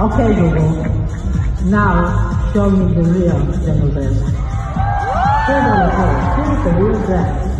Okay, Google. Now, show me the real report. Here's the real dress.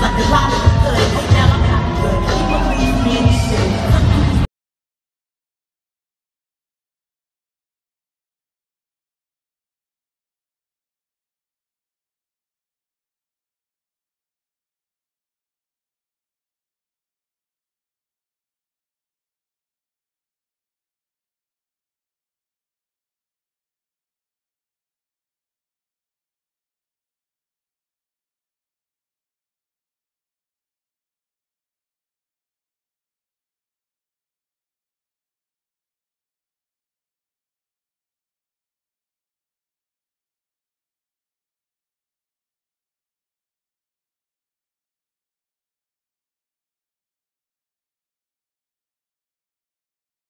like a rock.